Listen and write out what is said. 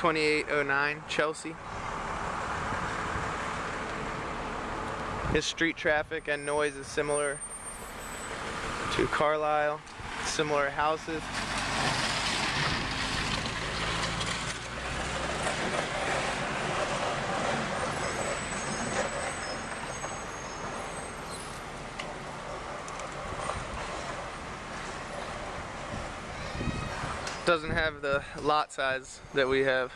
2809 Chelsea. His street traffic and noise is similar to Carlisle. Similar houses. Doesn't have the lot size that we have.